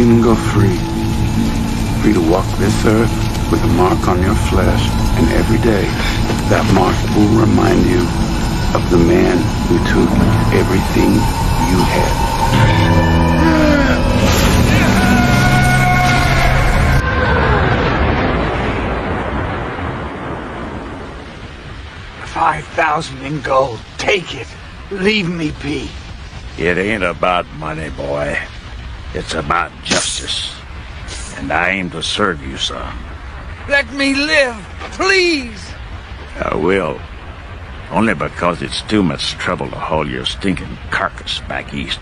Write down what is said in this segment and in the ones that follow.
you can go free. Free to walk this earth with a mark on your flesh, and every day that mark will remind you of the man who took everything you had. Five thousand in gold. Take it. Leave me be. It ain't about money, boy. It's about justice. And I aim to serve you, son. Let me live, please. I will. Only because it's too much trouble to haul your stinking carcass back east.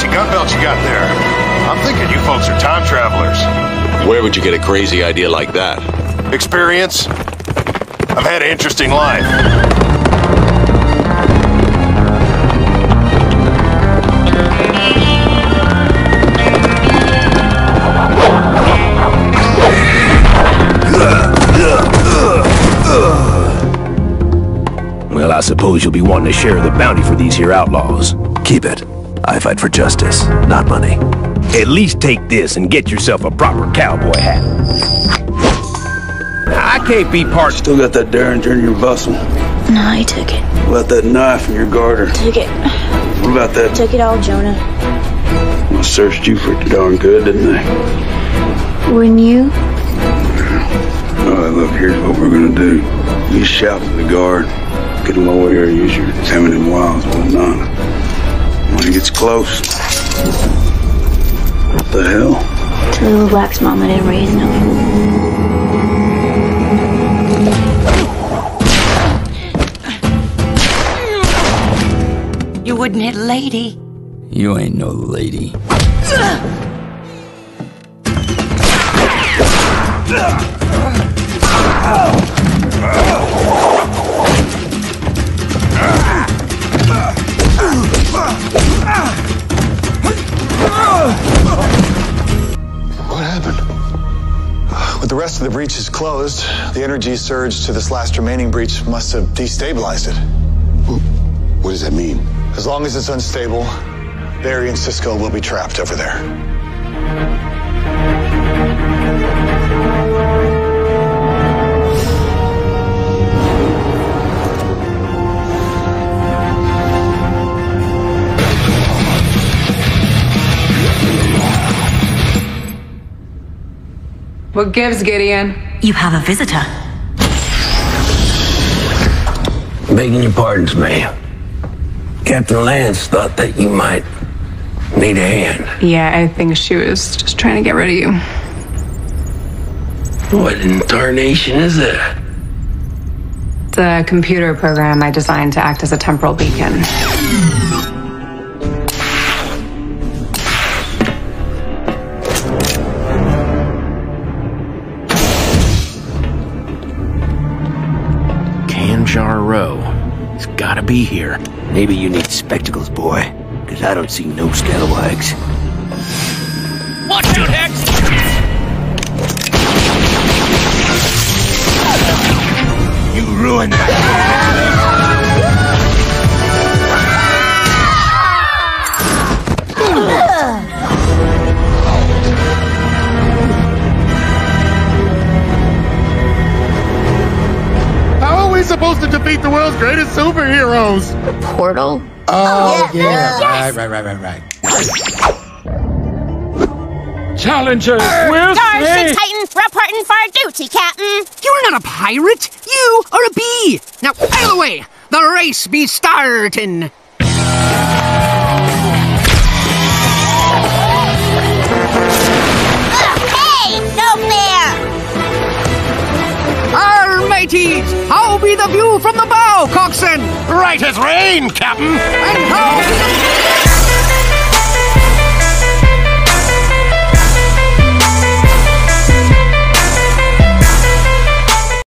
Fancy gun belt you got there. I'm thinking you folks are time travelers. Where would you get a crazy idea like that? Experience? I've had an interesting life. Well, I suppose you'll be wanting to share the bounty for these here outlaws. Keep it. I fight for justice, not money. At least take this and get yourself a proper cowboy hat. Now, I can't be part... Still got that derringer in your bustle? No, I took it. What about that knife in your garter? Took it. What about that? Took it all, Jonah. I searched you for darn good, didn't they? Wouldn't you? All right, look, here's what we're gonna do. You shout to the guard, get him over here, use your feminine wiles and whatnot. When he gets close, what the hell? Tallulah Black's mama didn't raise no fool. You wouldn't hit a lady. You ain't no lady. What rest of the breach is closed, the energy surge to this last remaining breach must have destabilized it. What does that mean? As long as it's unstable, Barry and Cisco will be trapped over there. What gives, Gideon? You have a visitor. Begging your pardons, ma'am. Captain Lance thought that you might need a hand. Yeah, I think she was just trying to get rid of you. What in tarnation is that? It's a computer program I designed to act as a temporal beacon. Kanjar Ro. It's gotta be here. Maybe you need spectacles, boy. Because I don't see no scalawags. Watch out, Hex! You ruined that. Supposed to defeat the world's greatest superheroes? Portal? Oh, oh yeah. Yes. Right, right, right, right, right. Challengers, Will Starship Smith! Titan reporting for duty, Captain. You're not a pirate. You are a bee. Now, out of the way. The race be starting. Right as rain, Captain!